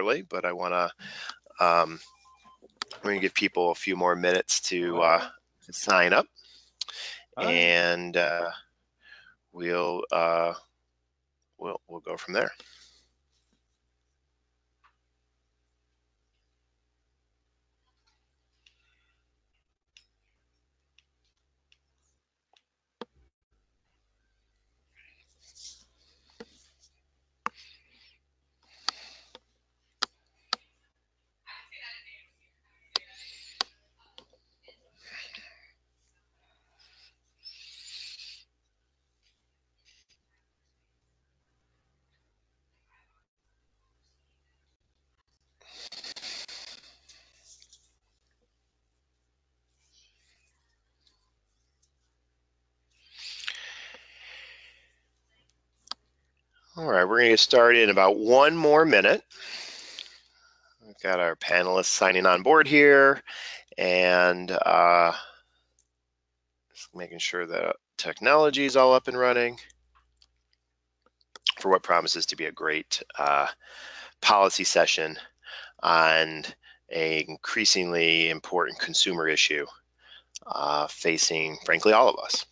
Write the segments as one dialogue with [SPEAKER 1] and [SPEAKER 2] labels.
[SPEAKER 1] early, but I want to, um, we're going to give people a few more minutes to uh, sign up. And uh, we'll, uh, we'll, we'll go from there. All right, we're going to get started in about one more minute. We've got our panelists signing on board here and uh, just making sure that technology is all up and running for what promises to be a great uh, policy session on an increasingly important consumer issue uh, facing, frankly, all of us.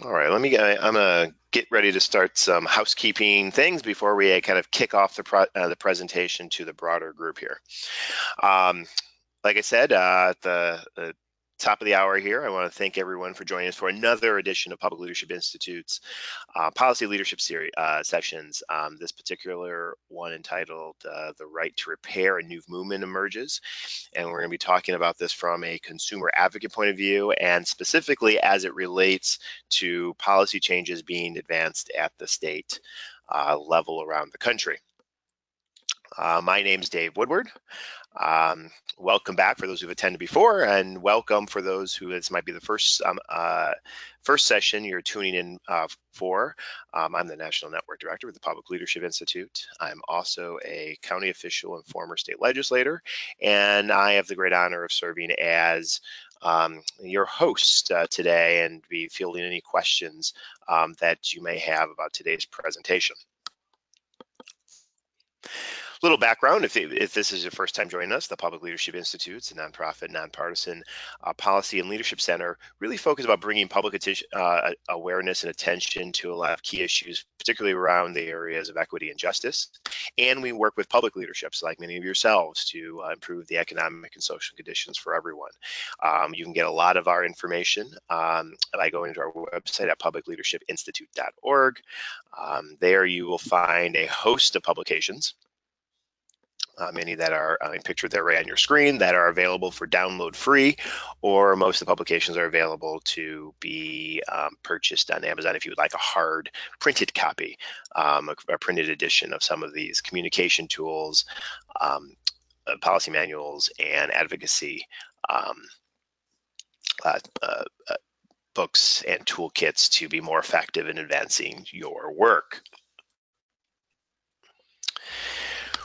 [SPEAKER 1] All right, let me get, I'm gonna get ready to start some housekeeping things before we kind of kick off the, pro, uh, the presentation to the broader group here. Um, like I said, uh, the, the top of the hour here. I want to thank everyone for joining us for another edition of Public Leadership Institute's uh, Policy Leadership Series uh, sessions. Um, this particular one entitled uh, "The Right to Repair: A New Movement Emerges," and we're going to be talking about this from a consumer advocate point of view, and specifically as it relates to policy changes being advanced at the state uh, level around the country. Uh, my name is Dave Woodward. Um, welcome back for those who've attended before, and welcome for those who this might be the first um, uh, first session you're tuning in uh, for. Um, I'm the National Network Director with the Public Leadership Institute. I'm also a county official and former state legislator, and I have the great honor of serving as um, your host uh, today and be fielding any questions um, that you may have about today's presentation little background, if, if this is your first time joining us, the Public Leadership Institute, a nonprofit, nonpartisan uh, policy and leadership center, really focused about bringing public uh, awareness and attention to a lot of key issues, particularly around the areas of equity and justice. And we work with public leaderships like many of yourselves to uh, improve the economic and social conditions for everyone. Um, you can get a lot of our information um, by going to our website at publicleadershipinstitute.org. Um, there you will find a host of publications many that are uh, pictured there right on your screen that are available for download free, or most of the publications are available to be um, purchased on Amazon if you would like a hard printed copy, um, a, a, printed edition of some of these communication tools, um, uh, policy manuals, and advocacy um, uh, uh, uh, books and toolkits to be more effective in advancing your work.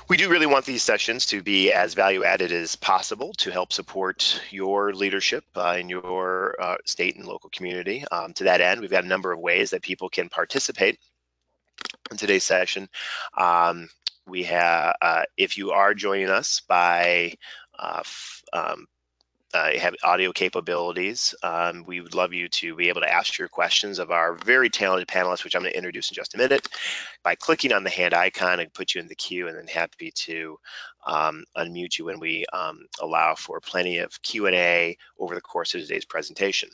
[SPEAKER 1] We do really want these sessions to be as value added as possible to help support your leadership uh, in your uh, state and local community. Um, to that end, we've got a number of ways that people can participate in today's session. Um, we have, uh, if you are joining us by uh, um, uh, have audio capabilities. Um, we would love you to be able to ask your questions of our very talented panelists, which I'm going to introduce in just a minute. By clicking on the hand icon and put you in the queue, and then happy to um, unmute you when we um, allow for plenty of Q&A over the course of today's presentation.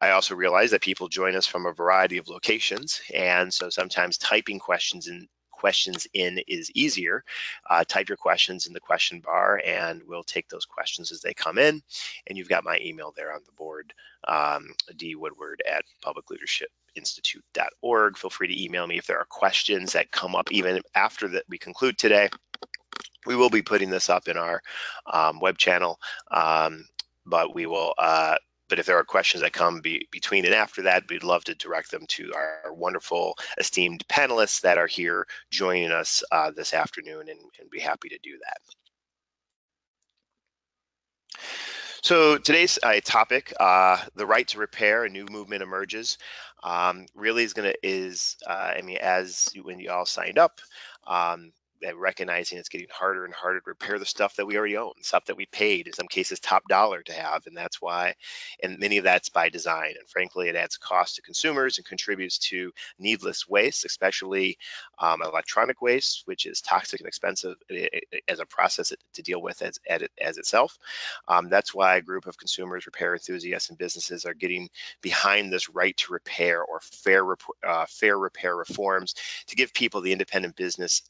[SPEAKER 1] I also realize that people join us from a variety of locations, and so sometimes typing questions in questions in is easier. Uh, type your questions in the question bar and we'll take those questions as they come in. And you've got my email there on the board, um, dwoodward at publicleadershipinstitute.org. Feel free to email me if there are questions that come up even after that we conclude today. We will be putting this up in our um, web channel, um, but we will uh, but if there are questions that come be, between and after that, we'd love to direct them to our wonderful esteemed panelists that are here joining us uh, this afternoon and, and be happy to do that. So today's uh, topic, uh, the right to repair, a new movement emerges. Um, really is going to is uh, I mean, as when you all signed up, um, recognizing it's getting harder and harder to repair the stuff that we already own, stuff that we paid, in some cases top dollar to have, and that's why, and many of that's by design. And frankly, it adds cost to consumers and contributes to needless waste, especially um, electronic waste, which is toxic and expensive as a process to deal with as, as itself. Um, that's why a group of consumers, repair enthusiasts, and businesses are getting behind this right to repair or fair, uh, fair repair reforms to give people the independent business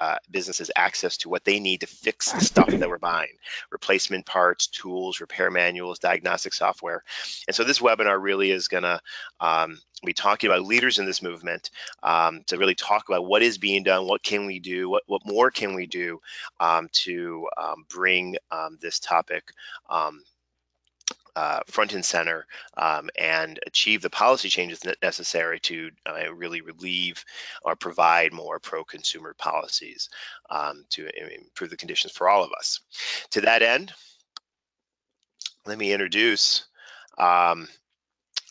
[SPEAKER 1] uh, businesses access to what they need to fix the stuff that we're buying. Replacement parts tools repair manuals diagnostic software. And so this webinar really is going to um, be talking about leaders in this movement um, to really talk about what is being done what can we do what, what more can we do um, to um, bring um, this topic um, uh, front and center um, and achieve the policy changes necessary to uh, really relieve or provide more pro-consumer policies um, to improve the conditions for all of us. To that end, let me introduce um,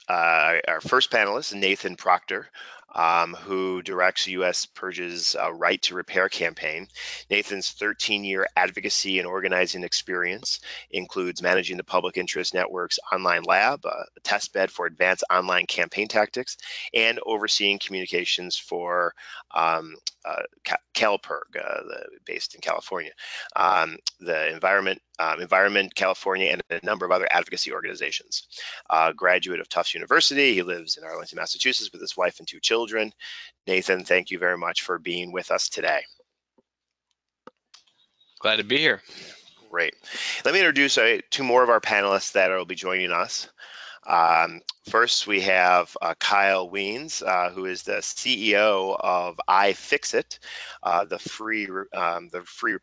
[SPEAKER 1] uh, our first panelist, Nathan Proctor, um, who directs U.S. PIRG's uh, Right to Repair campaign. Nathan's 13 year advocacy and organizing experience includes managing the Public Interest Network's online lab, uh, a test bed for advanced online campaign tactics, and overseeing communications for um, uh, CalPIRG, uh, based in California, um, the Environment um, Environment California, and a number of other advocacy organizations. Uh, graduate of Tufts University, he lives in Arlington, Massachusetts, with his wife and two children. Nathan, thank you very much for being with us today.
[SPEAKER 2] Glad to be here.
[SPEAKER 1] Great. Let me introduce uh, two more of our panelists that will be joining us. Um, first, we have uh, Kyle Wiens, uh, who is the CEO of iFixit, uh, the free um, the free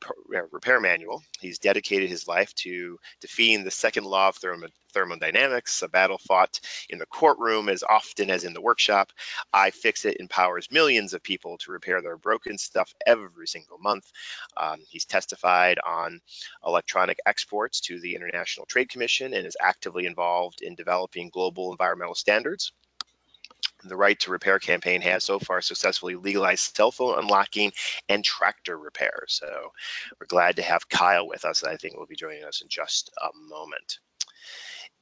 [SPEAKER 1] repair manual. He's dedicated his life to defeating the second law of thermo thermodynamics, a battle fought in the courtroom as often as in the workshop. iFixit empowers millions of people to repair their broken stuff every single month. Um, he's testified on electronic exports to the International Trade Commission and is actively involved in developing global environmental standards. The Right to Repair campaign has so far successfully legalized cell phone unlocking and tractor repair. So we're glad to have Kyle with us. I think will be joining us in just a moment.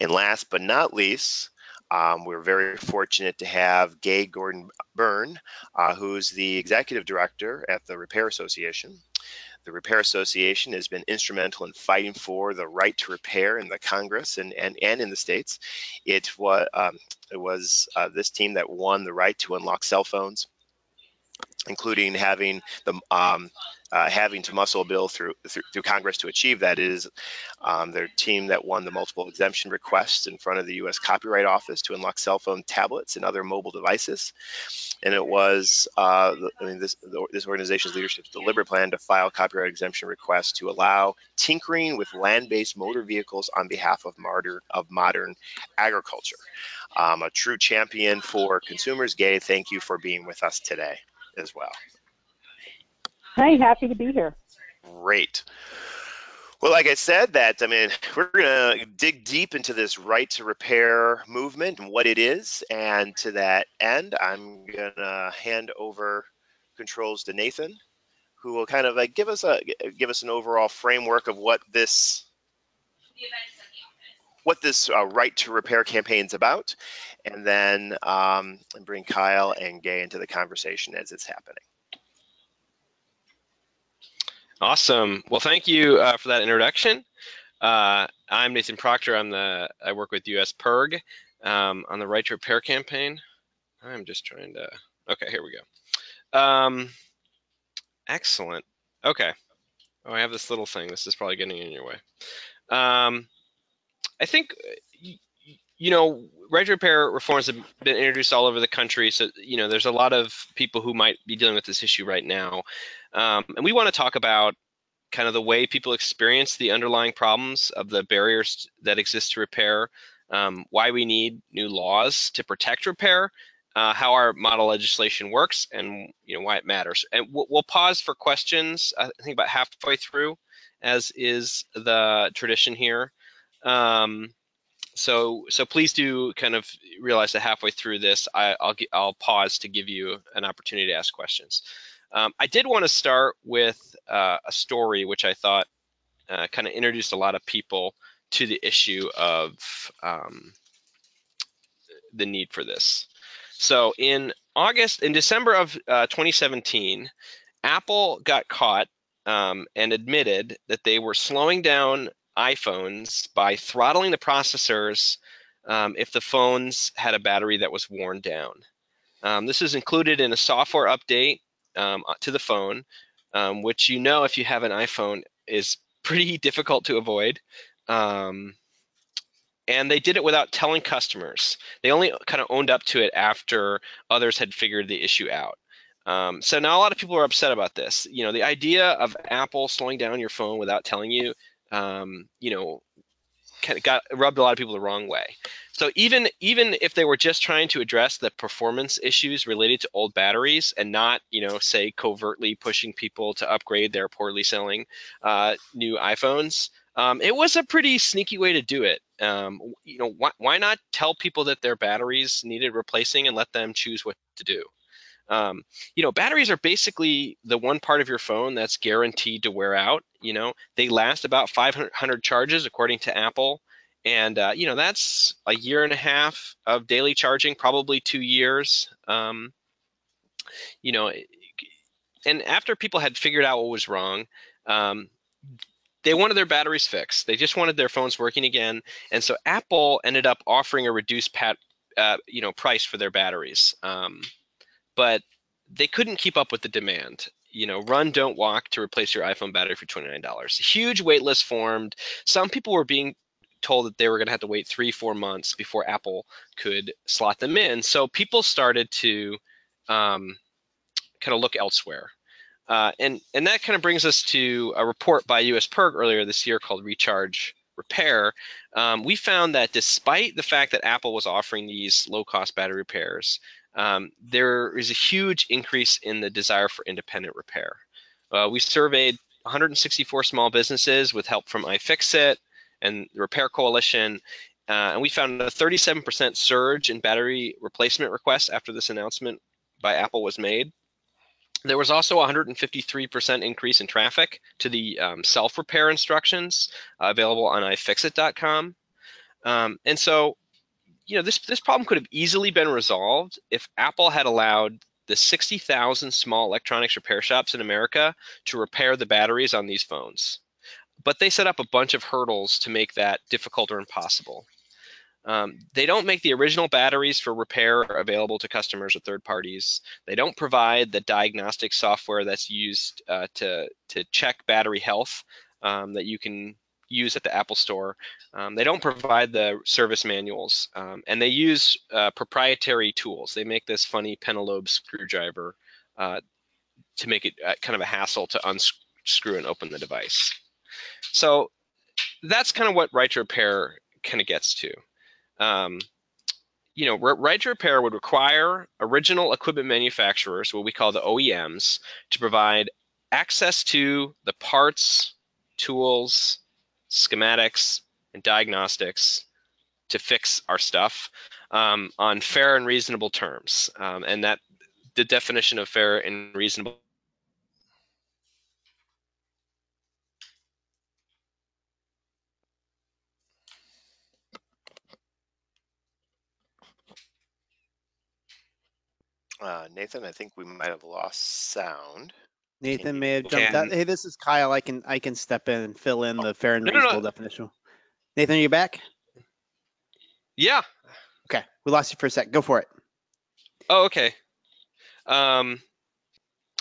[SPEAKER 1] And last but not least, um, we're very fortunate to have Gay Gordon Byrne, uh, who's the executive director at the Repair Association. The Repair Association has been instrumental in fighting for the right to repair in the Congress and, and, and in the states. It was, um, it was uh, this team that won the right to unlock cell phones, including having the um, uh, having to muscle a bill through, through, through Congress to achieve that is um, their team that won the multiple exemption requests in front of the U.S. Copyright Office to unlock cell phone tablets and other mobile devices. And it was, uh, I mean, this this organization's leadership's deliberate plan to file copyright exemption requests to allow tinkering with land-based motor vehicles on behalf of modern of modern agriculture. Um, a true champion for consumers. Gay, thank you for being with us today as well.
[SPEAKER 3] Hey, happy to be here.
[SPEAKER 1] Great. Well, like I said, that I mean, we're gonna dig deep into this right to repair movement and what it is, and to that end, I'm gonna hand over controls to Nathan, who will kind of like give us a give us an overall framework of what this what this uh, right to repair campaign is about, and then um, bring Kyle and Gay into the conversation as it's happening.
[SPEAKER 2] Awesome. Well, thank you uh, for that introduction. Uh, I'm Nathan Proctor. I'm the I work with US PIRG um, on the Right to Repair campaign. I'm just trying to. Okay, here we go. Um, excellent. Okay. Oh, I have this little thing. This is probably getting in your way. Um, I think you know, to repair reforms have been introduced all over the country. So, you know, there's a lot of people who might be dealing with this issue right now. Um, and we want to talk about kind of the way people experience the underlying problems of the barriers that exist to repair, um, why we need new laws to protect repair, uh, how our model legislation works, and you know why it matters. And we'll, we'll pause for questions. I think about halfway through, as is the tradition here. Um, so so please do kind of realize that halfway through this, I, will I'll pause to give you an opportunity to ask questions. Um, I did want to start with uh, a story which I thought uh, kind of introduced a lot of people to the issue of um, the need for this. So in August, in December of uh, 2017, Apple got caught um, and admitted that they were slowing down iPhones by throttling the processors um, if the phones had a battery that was worn down. Um, this is included in a software update um, to the phone, um, which you know if you have an iPhone is pretty difficult to avoid. Um, and they did it without telling customers. They only kind of owned up to it after others had figured the issue out. Um, so now a lot of people are upset about this. You know, the idea of Apple slowing down your phone without telling you, um, you know, kind of got rubbed a lot of people the wrong way. So even even if they were just trying to address the performance issues related to old batteries and not, you know, say covertly pushing people to upgrade their poorly selling uh, new iPhones, um, it was a pretty sneaky way to do it. Um, you know, why, why not tell people that their batteries needed replacing and let them choose what to do? Um, you know, batteries are basically the one part of your phone that's guaranteed to wear out. You know, they last about 500 charges according to Apple. And, uh, you know, that's a year and a half of daily charging, probably two years. Um, you know, and after people had figured out what was wrong, um, they wanted their batteries fixed. They just wanted their phones working again. And so Apple ended up offering a reduced pat, uh, you know, price for their batteries. Um, but they couldn't keep up with the demand. You know, run, don't walk to replace your iPhone battery for $29. Huge wait list formed. Some people were being told that they were going to have to wait three, four months before Apple could slot them in. So people started to um, kind of look elsewhere. Uh, and, and that kind of brings us to a report by US PIRG earlier this year called Recharge Repair. Um, we found that despite the fact that Apple was offering these low cost battery repairs, um, there is a huge increase in the desire for independent repair. Uh, we surveyed 164 small businesses with help from iFixit and the Repair Coalition, uh, and we found a 37% surge in battery replacement requests after this announcement by Apple was made. There was also a 153% increase in traffic to the um, self-repair instructions uh, available on iFixit.com. Um, and so you know, this this problem could have easily been resolved if Apple had allowed the 60,000 small electronics repair shops in America to repair the batteries on these phones. But they set up a bunch of hurdles to make that difficult or impossible. Um, they don't make the original batteries for repair available to customers or third parties. They don't provide the diagnostic software that's used uh, to, to check battery health um, that you can use at the Apple Store. Um, they don't provide the service manuals, um, and they use uh, proprietary tools. They make this funny Pentalobe screwdriver uh, to make it uh, kind of a hassle to unscrew and open the device. So that's kind of what Right to Repair kind of gets to. Um, you know, right to repair would require original equipment manufacturers, what we call the OEMs, to provide access to the parts, tools, schematics, and diagnostics to fix our stuff um, on fair and reasonable terms. Um, and that the definition of fair and reasonable
[SPEAKER 1] Uh, Nathan, I think we might have lost sound.
[SPEAKER 4] Nathan may have jumped out. Hey, this is Kyle. I can I can step in and fill in the fair and reasonable no, no. definition. Nathan, are you back?
[SPEAKER 2] Yeah.
[SPEAKER 4] Okay, we lost you for a sec. Go for it.
[SPEAKER 2] Oh, okay. Um,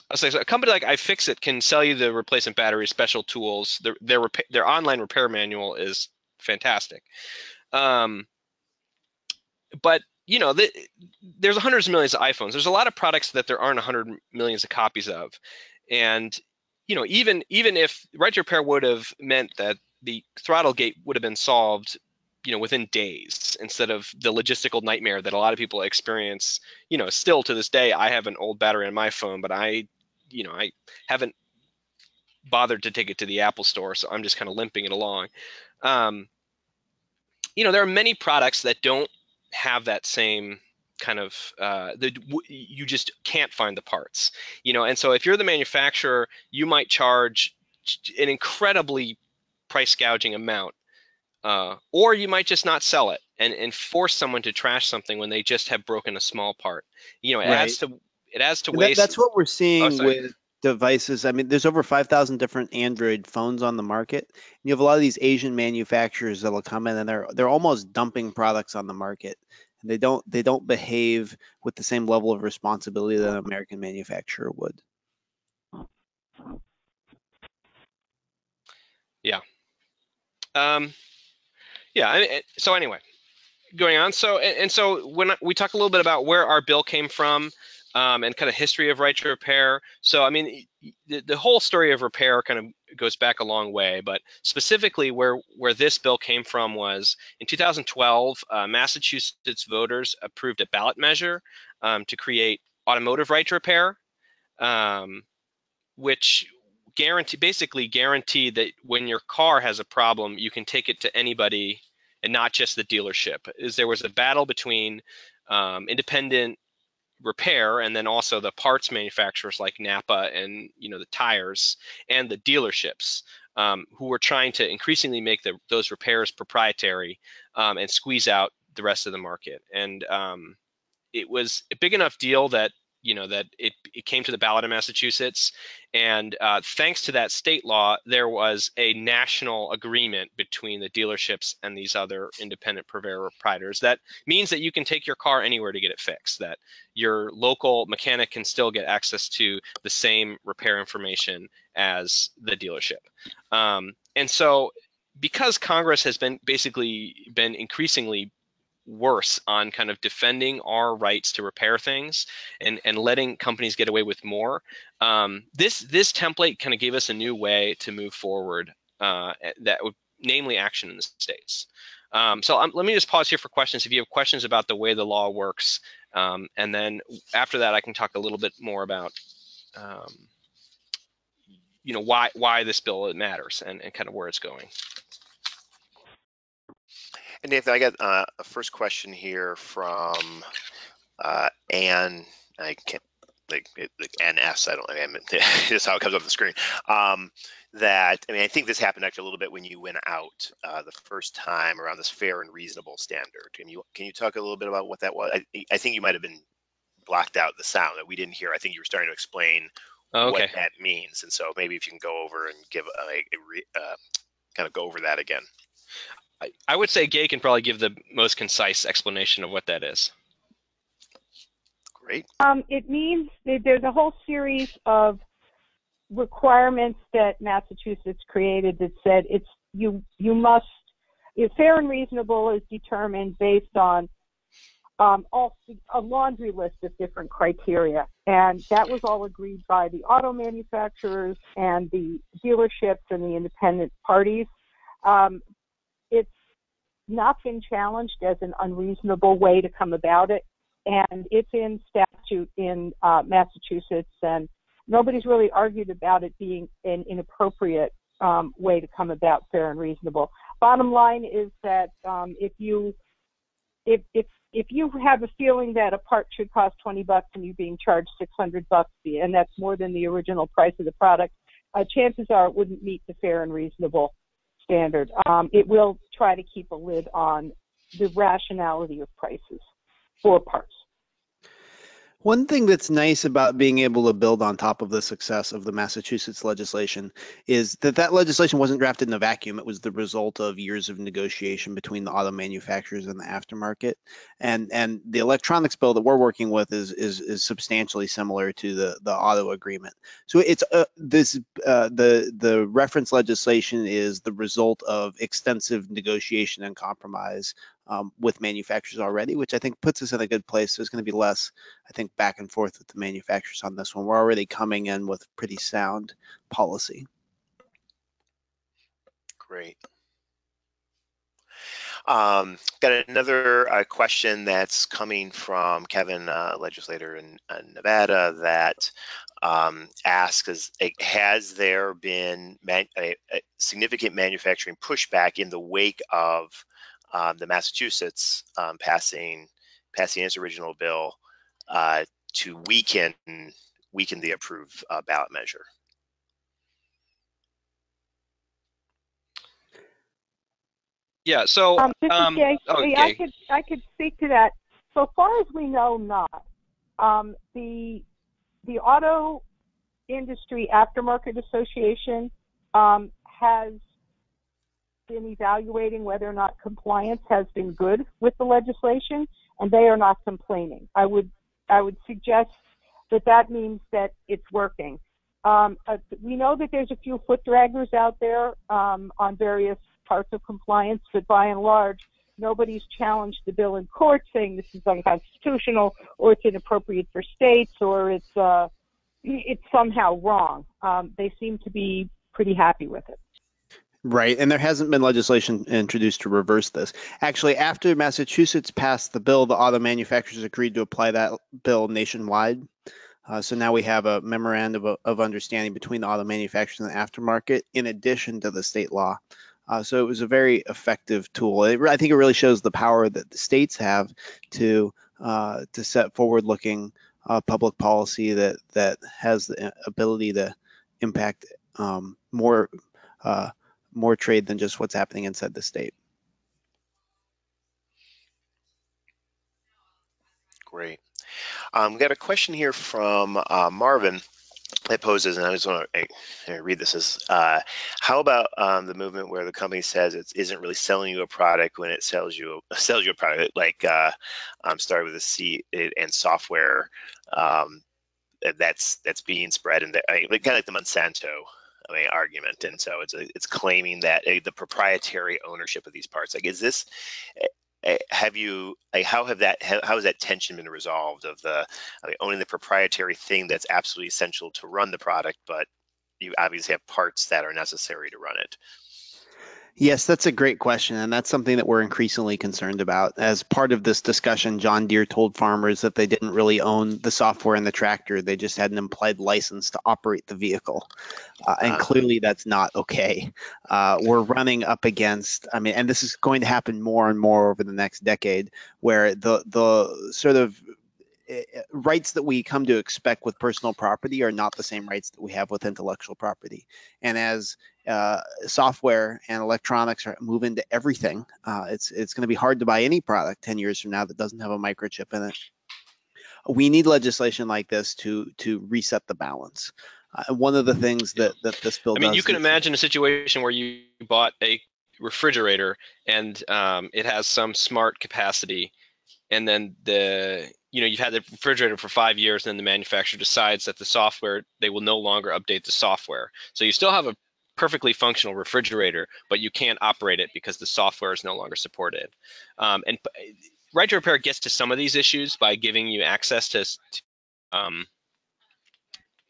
[SPEAKER 2] I was like, so a company like iFixit can sell you the replacement battery, special tools. Their their repa- their online repair manual is fantastic. Um, but you know, the, there's hundreds of millions of iPhones. There's a lot of products that there aren't a hundred millions of copies of, and you know, even even if right repair would have meant that the throttle gate would have been solved, you know, within days instead of the logistical nightmare that a lot of people experience. You know, still to this day, I have an old battery on my phone, but I, you know, I haven't bothered to take it to the Apple store, so I'm just kind of limping it along. Um, you know, there are many products that don't have that same kind of uh, the you just can't find the parts you know? And so if you're the manufacturer you might charge an incredibly price gouging amount uh, or you might just not sell it and, and force someone to trash something when they just have broken a small part. You know it right. adds to it adds to waste
[SPEAKER 4] that's what we're seeing oh, with devices. I mean there's over 5000 different android phones on the market you have a lot of these asian manufacturers that'll come in and they're they're almost dumping products on the market they don't they don't behave with the same level of responsibility that an American manufacturer would.
[SPEAKER 2] Yeah. Um, yeah. So anyway, going on. So and, and so when we talk a little bit about where our bill came from, um, and kind of history of right to repair. So, I mean, the, the, whole story of repair kind of goes back a long way, but specifically where, where this bill came from was in 2012, uh, Massachusetts voters approved a ballot measure um, to create automotive right to repair, um, which guarantee basically guarantee that when your car has a problem, you can take it to anybody and not just the dealership. Is there was a battle between um, independent repair and then also the parts manufacturers like Napa and you know the tires and the dealerships um, who were trying to increasingly make the, those repairs proprietary um, and squeeze out the rest of the market. And um, it was a big enough deal that you know that it, it came to the ballot in Massachusetts, and uh, thanks to that state law, there was a national agreement between the dealerships and these other independent purveyor providers. That means that you can take your car anywhere to get it fixed. That your local mechanic can still get access to the same repair information as the dealership. Um, and so because Congress has been basically been increasingly worse on kind of defending our rights to repair things and, and letting companies get away with more. Um, this this template kind of gave us a new way to move forward uh, that would namely action in the states. Um, so um, let me just pause here for questions. If you have questions about the way the law works, um, and then after that, I can talk a little bit more about, um, you know, why why this bill matters and, and kind of where it's going.
[SPEAKER 1] And Nathan, I got uh, a first question here from uh, Anne. I can't like, it, like NS. I don't. I mean, this how it comes up on the screen. Um, that I mean, I think this happened actually a little bit when you went out uh, the first time around this fair and reasonable standard. Can you can you talk a little bit about what that was? I, I think you might have been blocked out the sound that we didn't hear. I think you were starting to explain
[SPEAKER 2] oh, okay.
[SPEAKER 1] what that means, and so maybe if you can go over and give a, a, a uh, kind of go over that again.
[SPEAKER 2] I, would say Gay can probably give the most concise explanation of what that is.
[SPEAKER 1] Great.
[SPEAKER 3] Um, it means that there's a whole series of requirements that Massachusetts created that said it's you you must if fair and reasonable is determined based on um, all, a laundry list of different criteria, and that was all agreed by the auto manufacturers and the dealerships and the independent parties. Um, it's not been challenged as an unreasonable way to come about it, and it's in statute in uh, Massachusetts, and nobody's really argued about it being an inappropriate um, way to come about fair and reasonable. Bottom line is that um, if you if if if you have a feeling that a part should cost 20 bucks and you're being charged 600 bucks, and that's more than the original price of the product, uh, chances are it wouldn't meet the fair and reasonable standard. Um, it will try to keep a lid on the rationality of prices for parts.
[SPEAKER 4] One thing that's nice about being able to build on top of the success of the Massachusetts legislation is that that legislation wasn't drafted in a vacuum. It was the result of years of negotiation between the auto manufacturers and the aftermarket. And and the electronics bill that we're working with is is, is substantially similar to the the auto agreement. So it's uh, this uh, the the reference legislation is the result of extensive negotiation and compromise um, with manufacturers already, which I think puts us in a good place. There's going to be less, I think, back and forth with the manufacturers on this one. We're already coming in with pretty sound policy.
[SPEAKER 1] Great. Um, got another uh, question that's coming from Kevin, uh, legislator in, in, Nevada, that um, asks: Has there been man, a, a significant manufacturing pushback in the wake of um, the Massachusetts um, passing passing its original bill uh, to weaken weaken the approved uh, ballot measure.
[SPEAKER 2] Yeah. So,
[SPEAKER 3] Um,
[SPEAKER 2] um,
[SPEAKER 3] Jay.
[SPEAKER 2] oh,
[SPEAKER 3] Hey, I could I could speak to that. So far as we know, not. Um, the the Auto Industry Aftermarket Association um, has been evaluating whether or not compliance has been good with the legislation, and they are not complaining. I would I would suggest that that means that it's working. Um, uh, we know that there's a few foot draggers out there um, on various parts of compliance, but by and large, nobody's challenged the bill in court saying this is unconstitutional or it's inappropriate for states or it's uh, it's somehow wrong. Um, they seem to be pretty happy with it.
[SPEAKER 4] Right, and there hasn't been legislation introduced to reverse this. Actually, after Massachusetts passed the bill, the auto manufacturers agreed to apply that bill nationwide. Uh, so now we have a memorandum of, of understanding between the auto manufacturers and the aftermarket, in addition to the state law. Uh, so it was a very effective tool. It, I think it really shows the power that the states have to uh, to set forward-looking uh, public policy that that has the ability to impact um, more uh, more trade than just what's happening inside the state.
[SPEAKER 1] Great. Um, we got a question here from uh, Marvin that poses, and I just want to read this as, uh, how about um, the movement where the company says it isn't really selling you a product when it sells you sells you a product like uh, um, started with a C and software um, that's that's being spread and kind of like the Monsanto I mean, argument, and so it's it's claiming that uh, the proprietary ownership of these parts. Like, is this? Uh, have you? Like, how have that? How, how has that tension been resolved of the I mean, owning the proprietary thing that's absolutely essential to run the product, but you obviously have parts that are necessary to run it.
[SPEAKER 4] Yes, that's a great question, and that's something that we're increasingly concerned about. As part of this discussion, John Deere told farmers that they didn't really own the software in the tractor; they just had an implied license to operate the vehicle, uh, and
[SPEAKER 1] Uh.
[SPEAKER 4] clearly that's not okay. Uh, we're running up against, I mean, and this is going to happen more and more over the next decade, where the the sort of rights that we come to expect with personal property are not the same rights that we have with intellectual property. And as uh, software and electronics are move into everything, uh, it's it's going to be hard to buy any product 10 years from now that doesn't have a microchip in it. We need legislation like this to to reset the balance. Uh, one of the things that that this bill
[SPEAKER 2] I mean, you can imagine a situation where you bought a refrigerator and um, it has some smart capacity, and then the you know you've had the refrigerator for five years, and then the manufacturer decides that the software they will no longer update the software. So you still have a perfectly functional refrigerator, but you can't operate it because the software is no longer supported. Um, and Right to Repair gets to some of these issues by giving you access to, um,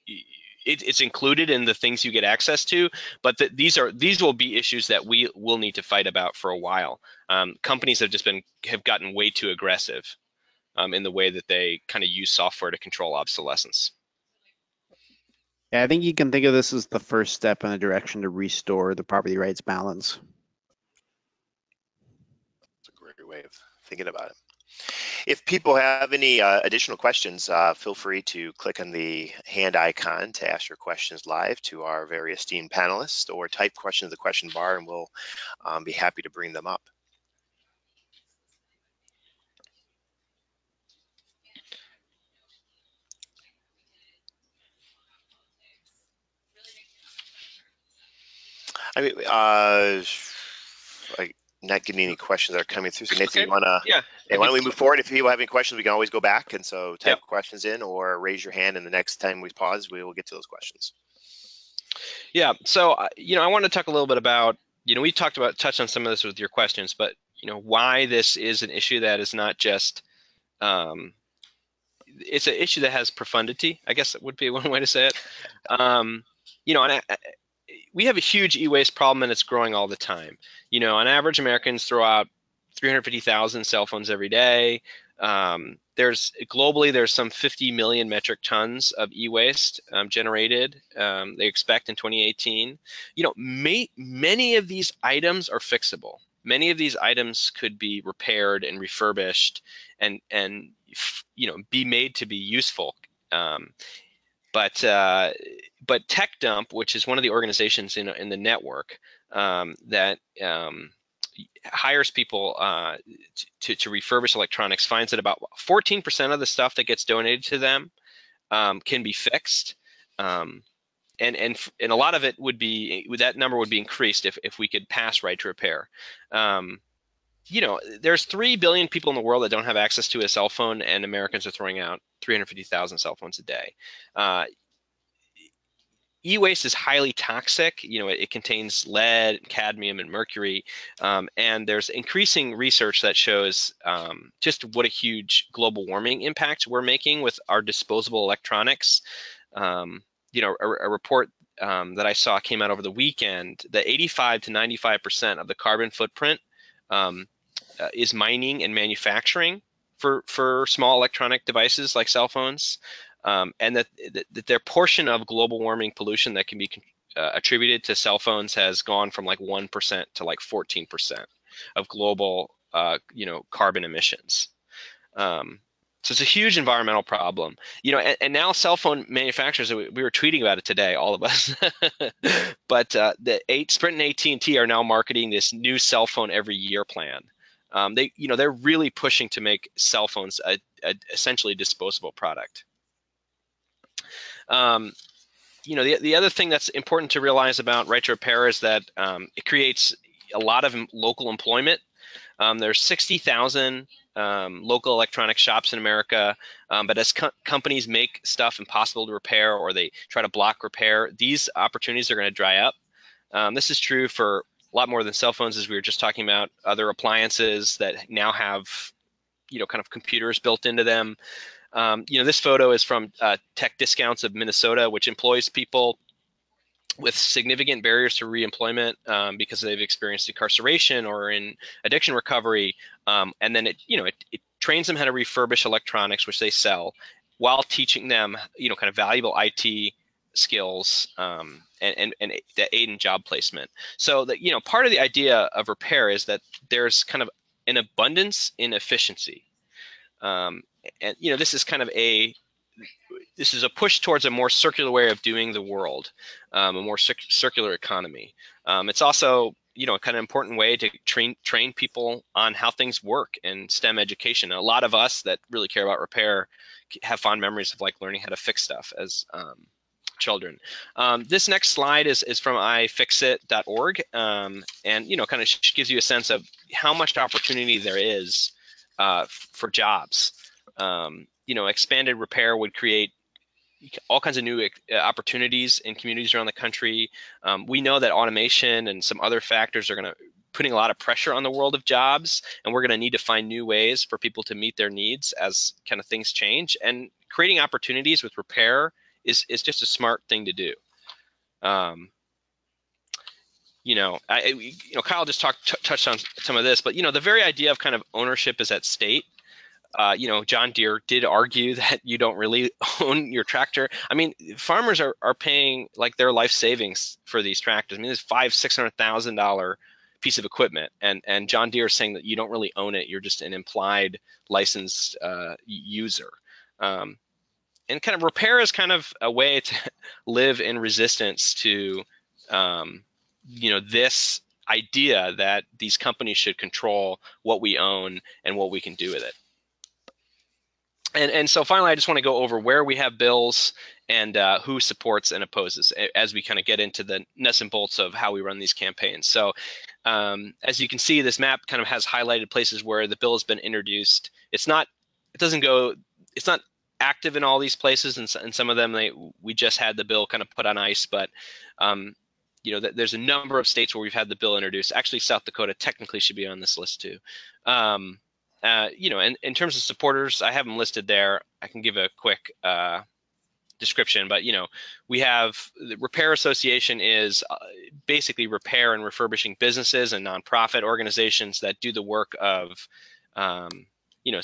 [SPEAKER 2] it, it's included in the things you get access to, but th- these are these will be issues that we will need to fight about for a while. Um, companies have just been have gotten way too aggressive um, in the way that they kind of use software to control obsolescence.
[SPEAKER 4] Yeah, I think you can think of this as the first step in a direction to restore the property rights balance.
[SPEAKER 1] It's a great way of thinking about it. If people have any uh, additional questions, uh, feel free to click on the hand icon to ask your questions live to our very esteemed panelists or type questions in the question bar and we'll um, be happy to bring them up. I mean, uh, like not getting any questions that are coming through. So Nathan,
[SPEAKER 2] Okay.
[SPEAKER 1] you wanna?
[SPEAKER 2] Yeah.
[SPEAKER 1] Hey, why don't we move forward? If people have any questions, we can always go back. And so type
[SPEAKER 2] Yep.
[SPEAKER 1] questions in or raise your hand and the next time we pause, we will get to those questions.
[SPEAKER 2] Yeah. So, uh, you know, I want to talk a little bit about, you know, we talked about, touched on some of this with your questions, but, you know, why this is an issue that is not just, um, it's an issue that has profundity, I guess it would be one way to say it. Um, you know, and I, I- we have a huge e-waste problem and it's growing all the time. You know, on average, Americans throw out 350,000 cell phones every day. Um, there's globally there's some 50 million metric tons of e-waste um, generated. Um, they expect in 2018. You know, may, many of these items are fixable. many of these items could be repaired and refurbished and and you know be made to be useful. Um, but uh, but TechDump, which is one of the organizations in in the network um, that um, hires people uh, to, to refurbish electronics, finds that about 14% of the stuff that gets donated to them um, can be fixed. Um, and and and a lot of it would be that number would be increased if if we could pass right to repair. Um, you know, there's three billion people in the world that don't have access to a cell phone, and Americans are throwing out 350,000 cell phones a day. Uh, E-waste is highly toxic. You know, it, it contains lead, cadmium, and mercury. Um, and there's increasing research that shows um, just what a huge global warming impact we're making with our disposable electronics. Um, you know, a, a report um, that I saw came out over the weekend that 85 to 95 percent of the carbon footprint um, uh, is mining and manufacturing for for small electronic devices like cell phones, um, and that, that, their portion of global warming pollution that can be uh, attributed to cell phones has gone from like one percent to like 14 percent of global uh, you know carbon emissions. Um, so it's a huge environmental problem, you know. And, and now cell phone manufacturers, we, we, were tweeting about it today, all of us. but uh, the eight, Sprint and AT and T are now marketing this new cell phone every year plan. Um, they, you know, they're really pushing to make cell phones a, a essentially disposable product. Um, you know, the, the other thing that's important to realize about right to repair is that um, it creates a lot of local employment. Um, there's 60,000 um, local electronic shops in America. Um, but as co- companies make stuff impossible to repair or they try to block repair, these opportunities are going to dry up. Um, this is true for a lot more than cell phones, as we were just talking about. Other appliances that now have, you know, kind of computers built into them. Um, you know, this photo is from uh, Tech Discounts of Minnesota, which employs people with significant barriers to reemployment um, because they've experienced incarceration or in addiction recovery, um, and then it you know it, it, trains them how to refurbish electronics, which they sell, while teaching them you know kind of valuable IT skills um, and, and and that aid in job placement. So that you know part of the idea of repair is that there's kind of an abundance in efficiency. Um, and you know this is kind of a this is a push towards a more circular way of doing the world, um, a more circular economy. Um, it's also, you know, kind of important way to train train people on how things work in STEM education. a lot of us that really care about repair have fond memories of like learning how to fix stuff as um, children. Um, this next slide is, is from ifixit.org, um, and you know, kind of gives you a sense of how much opportunity there is uh, for jobs. Um, you know, expanded repair would create all kinds of new uh, opportunities in communities around the country. Um, we know that automation and some other factors are going to putting a lot of pressure on the world of jobs, and we're going to need to find new ways for people to meet their needs as kind of things change. And creating opportunities with repair is is just a smart thing to do. Um, you know, I, you know, Kyle just talked touched on some of this, but you know, the very idea of kind of ownership is at state uh, you know, John Deere did argue that you don't really own your tractor. I mean, farmers are, are paying like their life savings for these tractors. I mean, it's five, six hundred thousand dollar piece of equipment, and and John Deere is saying that you don't really own it. You're just an implied licensed uh, user. Um, and kind of repair is kind of a way to live in resistance to, um, you know, this idea that these companies should control what we own and what we can do with it and and so finally, I just want to go over where we have bills and uh, who supports and opposes as we kind of get into the nuts and bolts of how we run these campaigns. So um, as you can see, this map kind of has highlighted places where the bill has been introduced. It's not, it doesn't go, it's not active in all these places, and, and some of them they we just had the bill kind of put on ice, but um, you know, there's a number of states where we've had the bill introduced. Actually, South Dakota technically should be on this list too. Um, uh, you know, in, in terms of supporters, I have them listed there. I can give a quick uh, description, but you know, we have the Repair Association is uh, basically repair and refurbishing businesses and nonprofit organizations that do the work of, um, you know,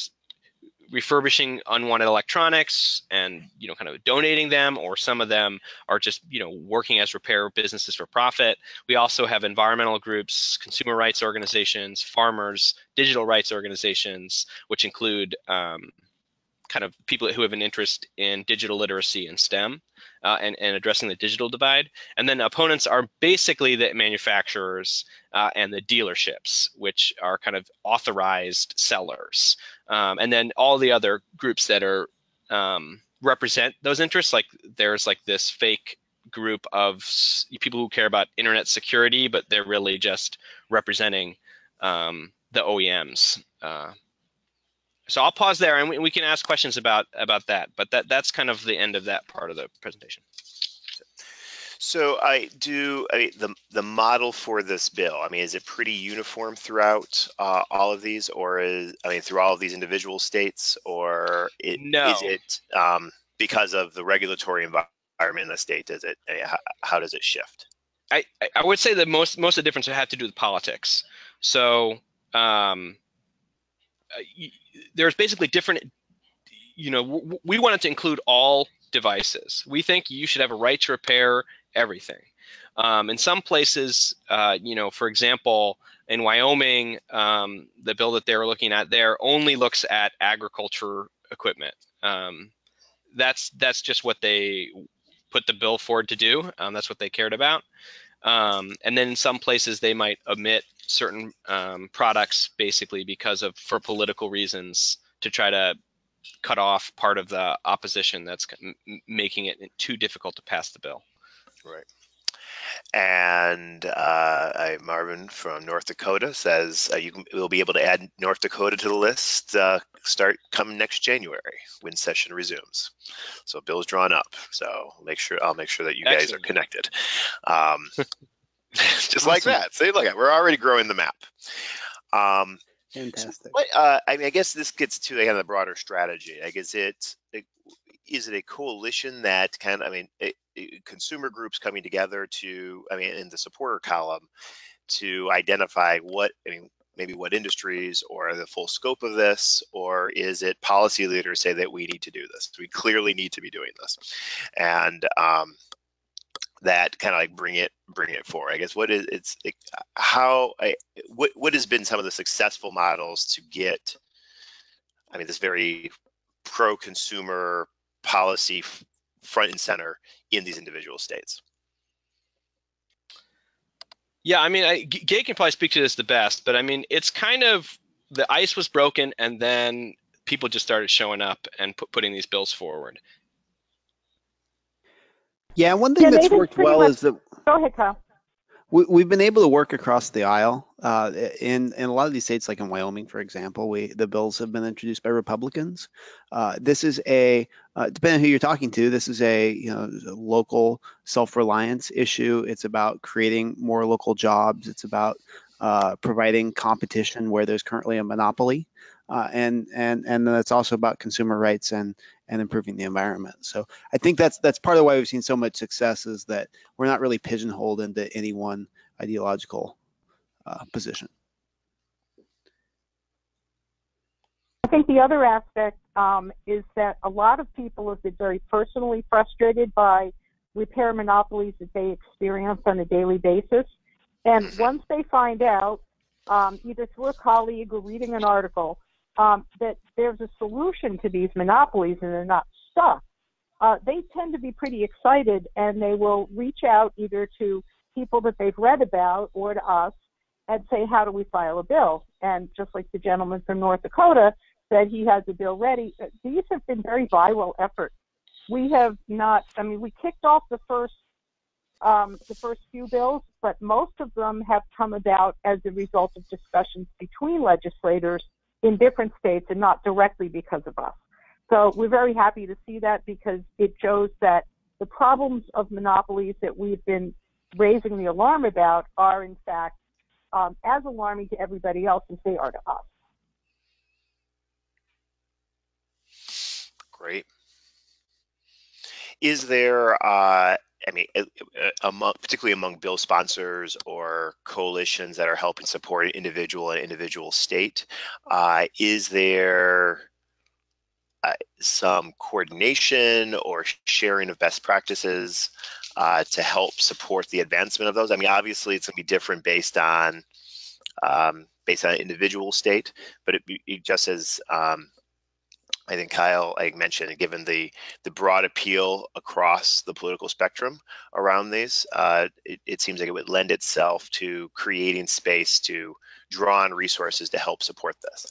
[SPEAKER 2] refurbishing unwanted electronics and you know kind of donating them or some of them are just you know working as repair businesses for profit we also have environmental groups consumer rights organizations farmers digital rights organizations which include um, kind of people who have an interest in digital literacy and STEM uh, and, and addressing the digital divide. And then opponents are basically the manufacturers uh, and the dealerships, which are kind of authorized sellers. Um, and then all the other groups that are um, represent those interests, like there's like this fake group of people who care about internet security, but they're really just representing um, the OEMs. Uh, so I'll pause there and we, we, can ask questions about about that. But that that's kind of the end of that part of the presentation.
[SPEAKER 1] So I do I mean, the the model for this bill. I mean, is it pretty uniform throughout uh, all of these, or is I mean through all of these individual states, or it,
[SPEAKER 2] no.
[SPEAKER 1] is it um, because of the regulatory environment in the state? Does it how, how does it shift?
[SPEAKER 2] I I would say that most most of the difference would have to do with politics. So um, there's basically different you know we wanted to include all devices we think you should have a right to repair everything. Um, in some places uh, you know for example in wyoming um, the bill that they were looking at there only looks at agriculture equipment. Um, that's that's just what they put the bill forward to do. Um, that's what they cared about. Um, and then in some places they might omit certain um, products basically because of for political reasons to try to cut off part of the opposition that's making it too difficult to pass the bill.
[SPEAKER 1] Right. And uh, Marvin from North Dakota says uh, you will be able to add North Dakota to the list. Uh, start come next January when session resumes. So bill's drawn up. So make sure I'll make sure that you Excellent. guys are connected. Um, just awesome. like that. See, look, at we're already growing the map. Um,
[SPEAKER 4] Fantastic.
[SPEAKER 1] What, uh, I mean, I guess this gets to again the broader strategy. Like, is it, it is it a coalition that kind of, I mean, it, it, consumer groups coming together to, I mean, in the supporter column to identify what, I mean, maybe what industries or the full scope of this, or is it policy leaders say that we need to do this? We clearly need to be doing this, and um, that kind of like bring it bring it forward. I guess what is it's it, how I, what what has been some of the successful models to get, I mean, this very pro consumer policy front and center in these individual states.
[SPEAKER 2] Yeah, I mean, I, Gay can probably speak to this the best, but I mean, it's kind of the ice was broken, and then people just started showing up and put, putting these bills forward.
[SPEAKER 4] Yeah, one thing yeah, that's worked well much, is that.
[SPEAKER 3] Go ahead, Kyle.
[SPEAKER 4] We, have been able to work across the aisle. Uh, in in a lot of these states, like in Wyoming, for example, we the bills have been introduced by Republicans. Uh, this is a uh, depending on who you're talking to, this is a you know local self-reliance issue. It's about creating more local jobs. It's about uh, providing competition where there's currently a monopoly, uh, and and and then it's also about consumer rights and and improving the environment. So I think that's that's part of why we've seen so much success is that we're not really pigeonholed into any one ideological uh, position.
[SPEAKER 3] I think the other aspect um, is that a lot of people have been very personally frustrated by repair monopolies that they experience on a daily basis. And mm-hmm. once they find out, um, either through a colleague or reading an article, um, that there's a solution to these monopolies and they're not stuck, uh, they tend to be pretty excited and they will reach out either to people that they've read about or to us and say, how do we file a bill? And just like the gentleman from North Dakota said he has a bill ready, uh, these have been very viral efforts. We have not, I mean, we kicked off the first um, the first few bills, but most of them have come about as a result of discussions between legislators in different states and not directly because of us. So we're very happy to see that because it shows that the problems of monopolies that we've been raising the alarm about are in fact um, as alarming to everybody else as they are to us.
[SPEAKER 1] Great. Is there uh, I mean, among, particularly among bill sponsors or coalitions that are helping support an individual and individual state, uh, is there uh, some coordination or sharing of best practices uh, to help support the advancement of those? I mean, obviously, it's going to be different based on um, based on individual state, but it, it just as um, I think Kyle I mentioned, given the the broad appeal across the political spectrum around these, uh, it, it, seems like it would lend itself to creating space to draw on resources to help support this.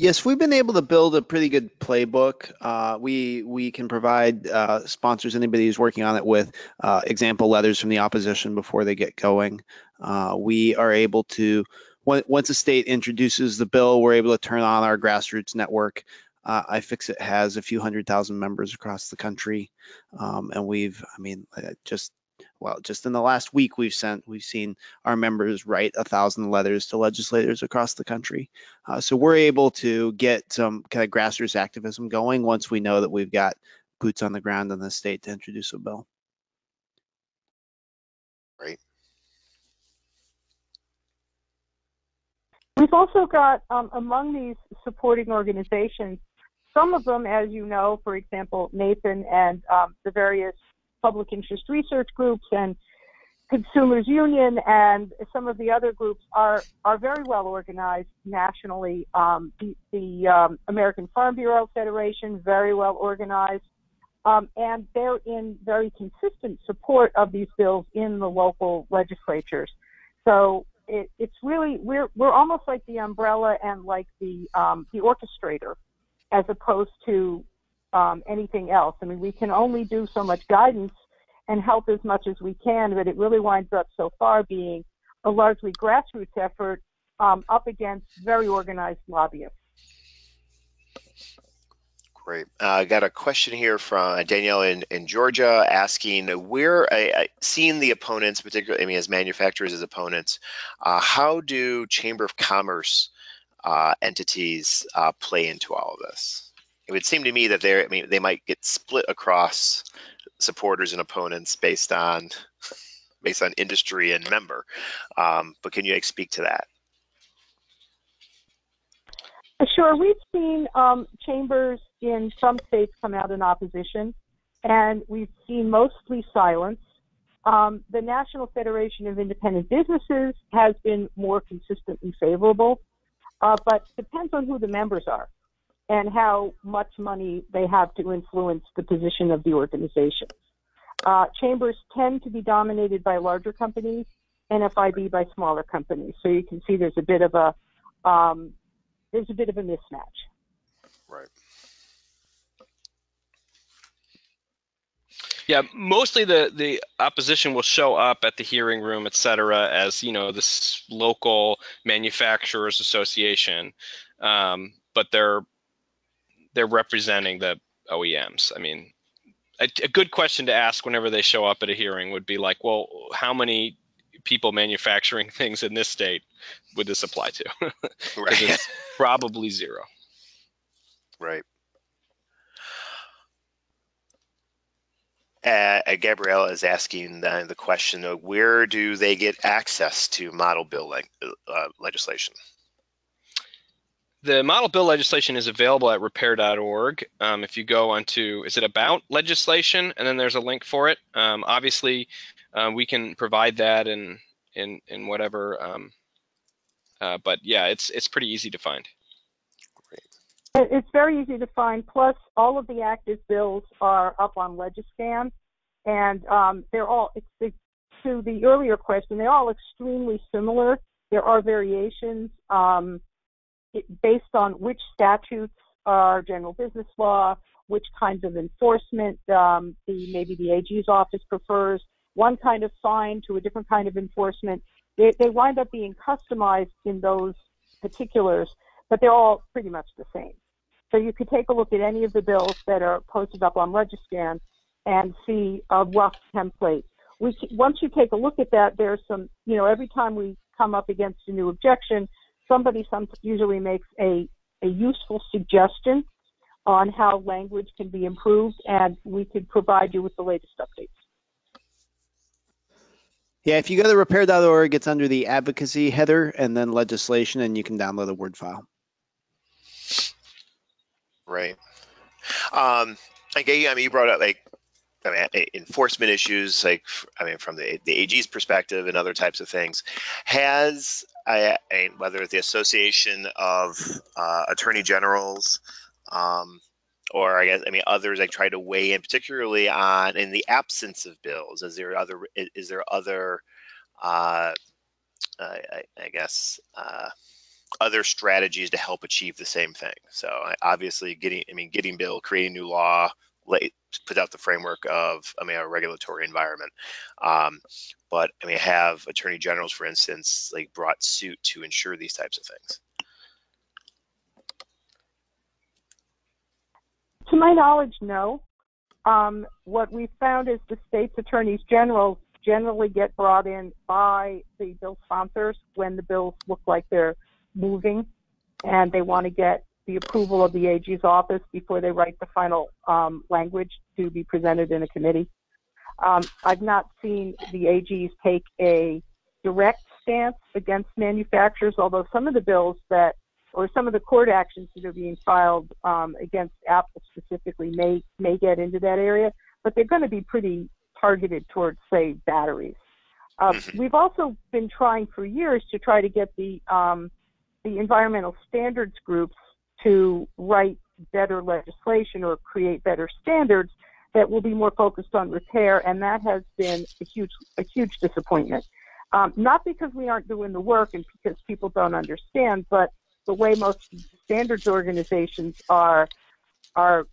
[SPEAKER 4] Yes, we've been able to build a pretty good playbook. Uh, we we can provide uh, sponsors, anybody who's working on it, with uh, example letters from the opposition before they get going. Uh, we are able to, once a state introduces the bill, we're able to turn on our grassroots network. Uh, iFixit has a few hundred thousand members across the country, um, and we've, I mean, just well, just in the last week, we've sent, we've seen our members write a thousand letters to legislators across the country. Uh, so we're able to get some kind of grassroots activism going once we know that we've got boots on the ground in the state to introduce a bill.
[SPEAKER 1] Great.
[SPEAKER 3] We've also got um, among these supporting organizations, some of them, as you know, for example, Nathan and um, the various public interest research groups and consumers union and some of the other groups are are very well organized nationally. Um, the, the um, american farm bureau federation very well organized. Um, and they're in very consistent support of these bills in the local legislatures. So it, it's really we're we're almost like the umbrella and like the um, the orchestrator as opposed to um, anything else. I mean, we can only do so much guidance and help as much as we can, but it really winds up so far being a largely grassroots effort um, up against very organized lobbyists.
[SPEAKER 1] Great. Uh, I got a question here from Danielle in, in Georgia asking where, I, I, seeing the opponents, particularly, I mean, as manufacturers as opponents, uh, how do Chamber of Commerce uh, entities uh, play into all of this? it would seem to me that they're, I mean, they might get split across supporters and opponents based on based on industry and member. Um, but can you speak to that?
[SPEAKER 3] Sure. We've seen um, chambers in some states come out in opposition, and we've seen mostly silence. Um, the National Federation of Independent Businesses has been more consistently favorable, uh, but depends on who the members are and how much money they have to influence the position of the organization. Uh, chambers tend to be dominated by larger companies, NFIB by smaller companies. So you can see there's a bit of a um, there's a bit of a mismatch.
[SPEAKER 1] Right.
[SPEAKER 2] Yeah, mostly the the opposition will show up at the hearing room, et cetera, as you know this local manufacturers association, um, but they're they're representing the OEMs. I mean, a, a, good question to ask whenever they show up at a hearing would be like, well, how many people manufacturing things in this state would this apply to?
[SPEAKER 1] right.
[SPEAKER 2] probably zero.
[SPEAKER 1] Right. Uh, Gabriella is asking the, the, question of where do they get access to model bill uh, legislation?
[SPEAKER 2] the model bill legislation is available at repair.org. Um, if you go onto, is it about legislation? And then there's a link for it. Um, obviously, uh, we can provide that in in in whatever. Um, uh, but yeah, it's it's pretty easy to find.
[SPEAKER 3] Great. It's very easy to find. Plus, all of the active bills are up on Legiscan, and um, they're all. To the earlier question, they're all extremely similar. There are variations. Um, based on which statutes are general business law, which kinds of enforcement um, the maybe the AG's office prefers, one kind of fine to a different kind of enforcement. They, they wind up being customized in those particulars, but they're all pretty much the same. So you could take a look at any of the bills that are posted up on Legiscan and see a rough template. We, once you take a look at that, there's some, you know, every time we come up against a new objection, somebody some, usually makes a, a useful suggestion on how language can be improved, and we could provide you with the latest updates.
[SPEAKER 4] Yeah, if you go to repair.org, it's under the advocacy header and then legislation, and you can download a Word file.
[SPEAKER 1] Right. Um, okay, I mean, you brought up like I mean, enforcement issues, like I mean, from the the AG's perspective and other types of things, has I, I whether the Association of uh, Attorney Generals, um, or I guess I mean others, like try to weigh in, particularly on in the absence of bills. Is there other is there other, uh, I, I, guess. Uh, other strategies to help achieve the same thing. So obviously getting, I mean, getting bill, creating new law, late, put out the framework of, I mean, a regulatory environment. Um, but I mean, have attorney generals, for instance, like brought suit to ensure these types of things.
[SPEAKER 3] To my knowledge, no. Um, what we found is the state's attorneys general generally get brought in by the bill sponsors when the bills look like they're moving and they want to get the approval of the AG's office before they write the final um, language to be presented in a committee. Um, I've not seen the AGs take a direct stance against manufacturers, although some of the bills that, or some of the court actions that are being filed um, against Apple specifically may may get into that area, but they're going to be pretty targeted towards, say, batteries. Uh, we've also been trying for years to try to get the um, the environmental standards groups to write better legislation or create better standards that will be more focused on repair, and that has been a huge a huge disappointment. Um, not because we aren't doing the work and because people don't understand, but the way most standards organizations are are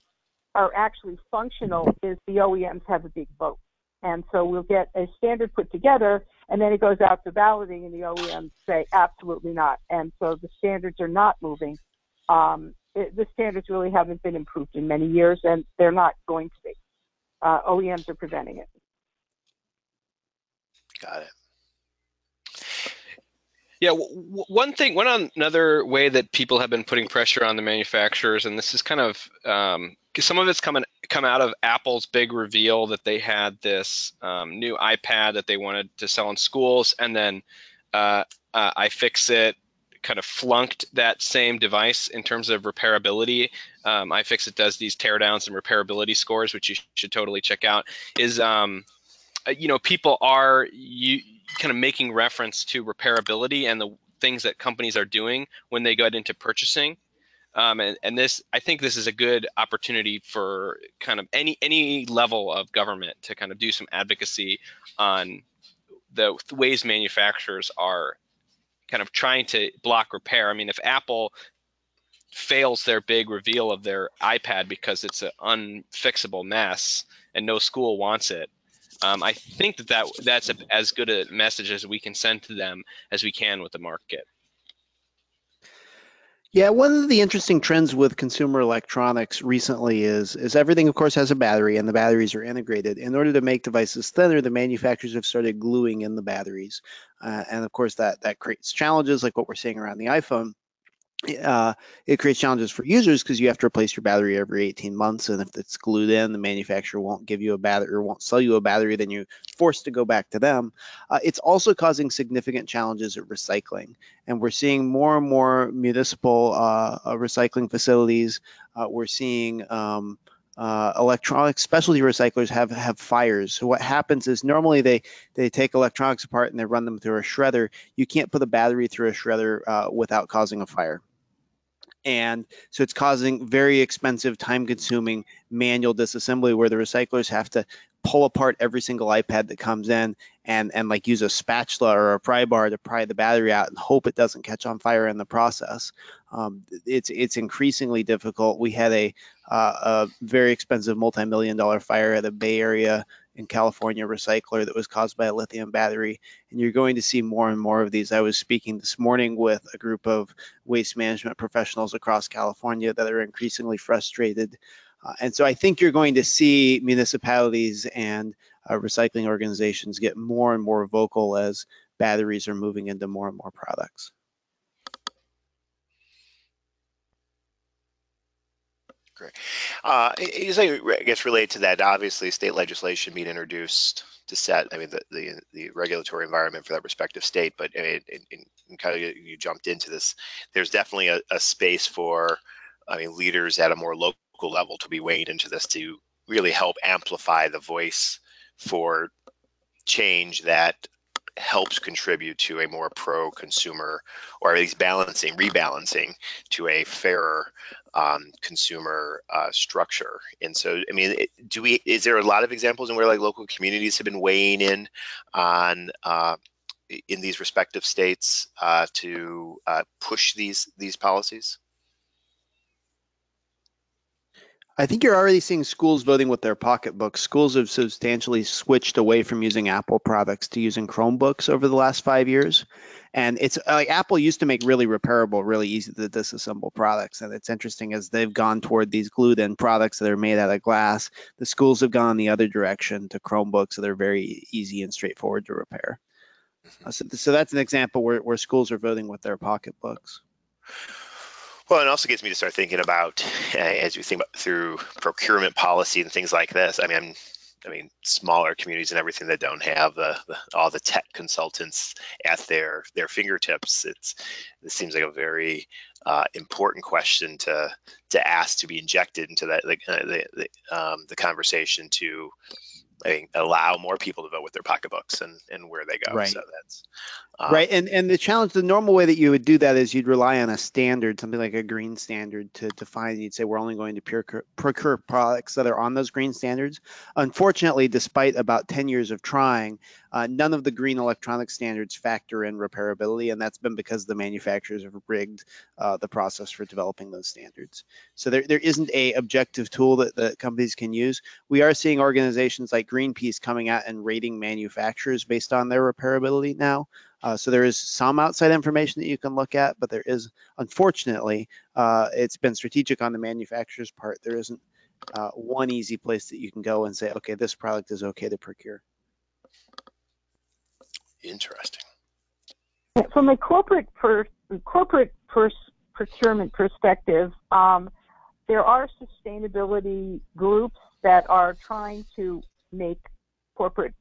[SPEAKER 3] are actually functional is the OEMs have a big vote. And so we'll get a standard put together and then it goes out to balloting and the OEMs say absolutely not. And so the standards are not moving. Um, it, the standards really haven't been improved in many years and they're not going to be. Uh, OEMs are preventing it.
[SPEAKER 1] Got it.
[SPEAKER 2] Yeah, one thing, one another way that people have been putting pressure on the manufacturers, and this is kind of um, some of it's coming come out of Apple's big reveal that they had this um, new iPad that they wanted to sell in schools, and then uh, uh, iFixit kind of flunked that same device in terms of repairability. Um, iFixit does these teardowns and repairability scores, which you should totally check out. Is um, uh, you know people are you kind of making reference to repairability and the things that companies are doing when they get into purchasing. Um, and, and, this, I think this is a good opportunity for kind of any any level of government to kind of do some advocacy on the ways manufacturers are kind of trying to block repair. I mean, if Apple fails their big reveal of their iPad because it's an unfixable mess and no school wants it, um, I think that, that that's a, as good a message as we can send to them as we can with the market.
[SPEAKER 4] Yeah, one of the interesting trends with consumer electronics recently is is everything, of course, has a battery, and the batteries are integrated. In order to make devices thinner, the manufacturers have started gluing in the batteries, uh, and of course, that that creates challenges like what we're seeing around the iPhone uh, it creates challenges for users because you have to replace your battery every 18 months, and if it's glued in, the manufacturer won't give you a battery or won't sell you a battery, then you're forced to go back to them. Uh, it's also causing significant challenges at recycling, and we're seeing more and more municipal uh, uh recycling facilities. Uh, we're seeing um, uh, electronic specialty recyclers have have fires. So what happens is normally they they take electronics apart and they run them through a shredder. You can't put a battery through a shredder uh, without causing a fire and so it's causing very expensive time consuming manual disassembly where the recyclers have to pull apart every single ipad that comes in and and like use a spatula or a pry bar to pry the battery out and hope it doesn't catch on fire in the process. Um, it's it's increasingly difficult. We had a uh, a very expensive multi-million dollar fire at a bay area in California recycler that was caused by a lithium battery. And you're going to see more and more of these. I was speaking this morning with a group of waste management professionals across California that are increasingly frustrated. Uh, and so I think you're going to see municipalities and uh, recycling organizations get more and more vocal as batteries are moving into more and more products.
[SPEAKER 1] Great. Uh, I guess related to that, obviously, state legislation being introduced to set, I mean, the, the, the regulatory environment for that respective state. But I mean, in, in kind of you jumped into this. There's definitely a, a space for, I mean, leaders at a more local level to be weighing into this to really help amplify the voice for change that helps contribute to a more pro-consumer or at least balancing rebalancing to a fairer um, consumer uh, structure. And so i mean do we is there a lot of examples in where like local communities have been weighing in on uh, in these respective states uh, to uh, push these these policies
[SPEAKER 4] I think you're already seeing schools voting with their pocketbooks. Schools have substantially switched away from using Apple products to using Chromebooks over the last five years. And it's like Apple used to make really repairable, really easy to disassemble products. And it's interesting as they've gone toward these glued in products that are made out of glass, the schools have gone the other direction to Chromebooks so they're very easy and straightforward to repair. Mm-hmm. So, so that's an example where, where schools are voting with their pocketbooks.
[SPEAKER 1] Well, it also gets me to start thinking about uh, as you think about through procurement policy and things like this. I mean, I'm, I mean, smaller communities and everything that don't have the, the, all the tech consultants at their their fingertips. It's it seems like a very uh, important question to to ask to be injected into that the the, the, um, the conversation to I mean, allow more people to vote with their pocketbooks and, and where they go.
[SPEAKER 4] Right.
[SPEAKER 1] So that's
[SPEAKER 4] um, right. And and the challenge, the normal way that you would do that is you'd rely on a standard, something like a green standard, to define. You'd say we're only going to procure, procure products that are on those green standards. Unfortunately, despite about 10 years of trying, uh, none of the green electronic standards factor in repairability, and that's been because the manufacturers have rigged uh, the process for developing those standards. So there, there isn't a objective tool that, that companies can use. We are seeing organizations like Greenpeace coming out and rating manufacturers based on their repairability now. Uh, so there is some outside information that you can look at, but there is, unfortunately, uh, it's been strategic on the manufacturer's part. There isn't uh, one easy place that you can go and say, okay, this product is okay to procure.
[SPEAKER 1] Interesting.
[SPEAKER 3] From a corporate per, corporate procurement perspective, um, there are sustainability groups that are trying to make corporate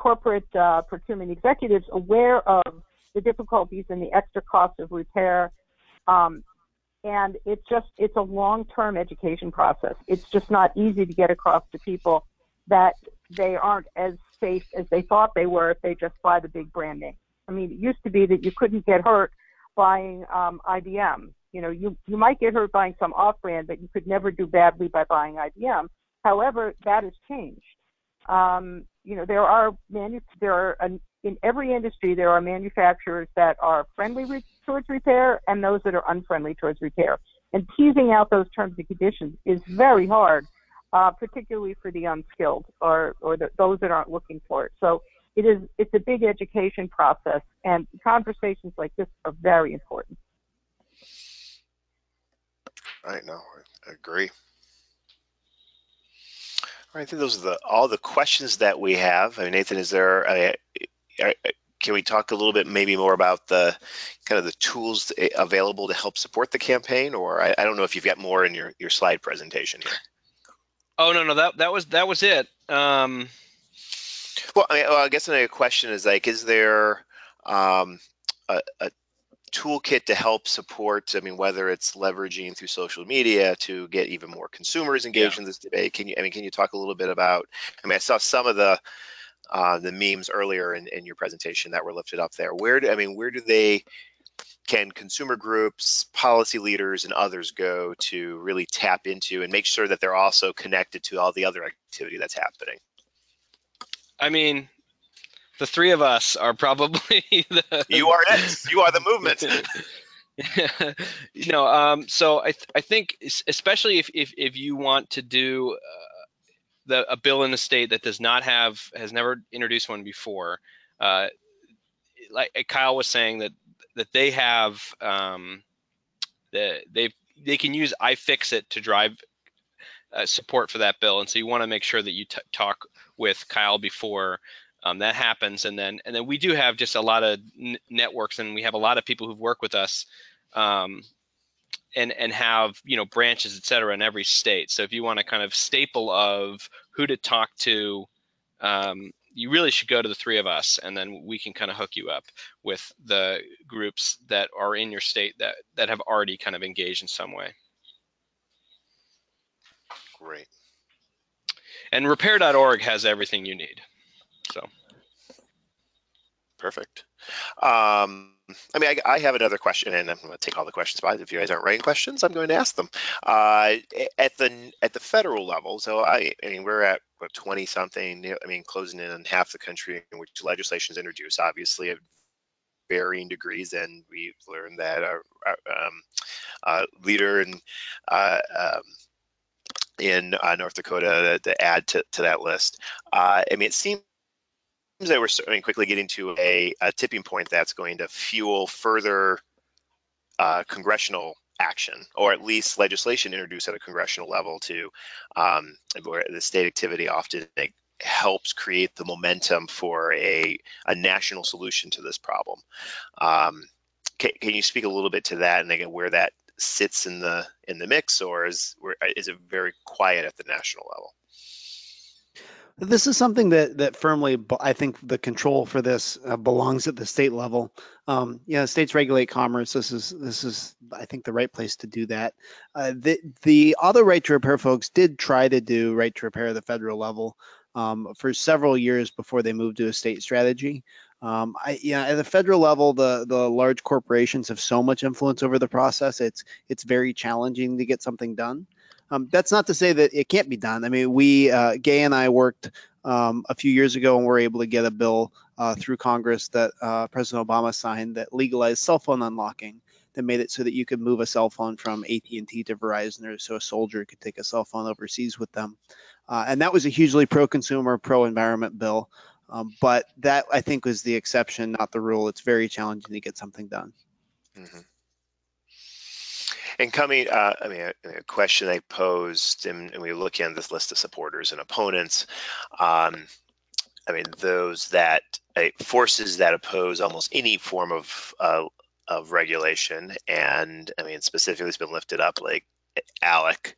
[SPEAKER 3] corporate uh, procurement executives aware of the difficulties and the extra cost of repair. Um, and it's just it's a long-term education process. It's just not easy to get across to people that they aren't as safe as they thought they were if they just buy the big brand name. I mean, it used to be that you couldn't get hurt buying um, IBM. You know, you you might get hurt buying some off-brand, but you could never do badly by buying IBM. However, that has changed. Um, you know, there are manu- there are an, in every industry there are manufacturers that are friendly re- towards repair and those that are unfriendly towards repair. And teasing out those terms and conditions is very hard uh, particularly for the unskilled or, or the, those that aren't looking for it. So it is it's a big education process, and conversations like this are very important.
[SPEAKER 1] Right. No, I agree. Right, I think those are the all the questions that we have. I mean, Nathan, is there? Can we talk a little bit maybe more about the kind of the tools available to help support the campaign, or I, I don't know if you've got more in your your slide presentation here.
[SPEAKER 2] Oh no, no, that that was that was it. Um,
[SPEAKER 1] well, I, mean, well, I guess another question is like, is there um, a, a toolkit to help support? I mean, whether it's leveraging through social media to get even more consumers engaged yeah. in this debate. Can you? I mean, can you talk a little bit about? I mean, I saw some of the uh, the memes earlier in, in your presentation that were lifted up there. Where do I mean, where do they can consumer groups, policy leaders, and others go to really tap into and make sure that they're also connected to all the other activity that's happening?
[SPEAKER 2] I mean, the three of us are probably the.
[SPEAKER 1] You are it. You are the movement.
[SPEAKER 2] you know, um, so I, th- I think especially if, if, if you want to do uh, the a bill in the state that does not have has never introduced one before, uh, like Kyle was saying that that they have um, the, they they can use iFixit to drive uh, support for that bill, and so you want to make sure that you t- talk with Kyle before um, that happens, and then and then we do have just a lot of n- networks, and we have a lot of people who've worked with us um, and and have you know branches, et cetera, in every state. So if you want a kind of staple of who to talk to, um, you really should go to the three of us, and then we can kind of hook you up with the groups that are in your state that that have already kind of engaged in some way.
[SPEAKER 1] Great.
[SPEAKER 2] And repair.org has everything you need. So.
[SPEAKER 1] Perfect. Um, I mean, I, I, have another question, and I'm going to take all the questions. But if you guys aren't writing questions, I'm going to ask them. Uh, at the at the federal level, so I, I mean, we're at what 20 something. I mean, closing in on half the country in which legislation is introduced. Obviously, at varying degrees, and we've learned that our, our um, uh, leader and uh, um, in uh, North Dakota to, to add to, to that list. Uh, I mean, it seems that we're starting quickly getting to a, a, tipping point that's going to fuel further uh, congressional action, or at least legislation introduced at a congressional level to um, where the state activity often helps create the momentum for a, a national solution to this problem. Um, can, can, you speak a little bit to that and again where that sits in the in the mix, or is is it very quiet at the national level?
[SPEAKER 4] This is something that that firmly, I think, the control for this uh, belongs at the state level. Um, you know, states regulate commerce. This is this is, I think, the right place to do that. Uh, the the other right to repair folks did try to do right to repair at the federal level um, for several years before they moved to a state strategy. Um, I, at the federal level, the the large corporations have so much influence over the process. It's it's very challenging to get something done. Um, that's not to say that it can't be done. I mean, we uh, Gay and I worked um, a few years ago and were able to get a bill uh, through Congress that uh, President Obama signed that legalized cell phone unlocking. That made it so that you could move a cell phone from AT&T to Verizon, or so a soldier could take a cell phone overseas with them. Uh, and that was a hugely pro-consumer, pro-environment bill. Um, but that I think was the exception, not the rule. It's very challenging to get something done. Mm-hmm.
[SPEAKER 1] And coming, uh, I mean, a, a, question I posed, and, and, we look at this list of supporters and opponents. Um, I mean, those that uh, forces that oppose almost any form of uh, of regulation, and I mean, specifically, it's been lifted up like ALEC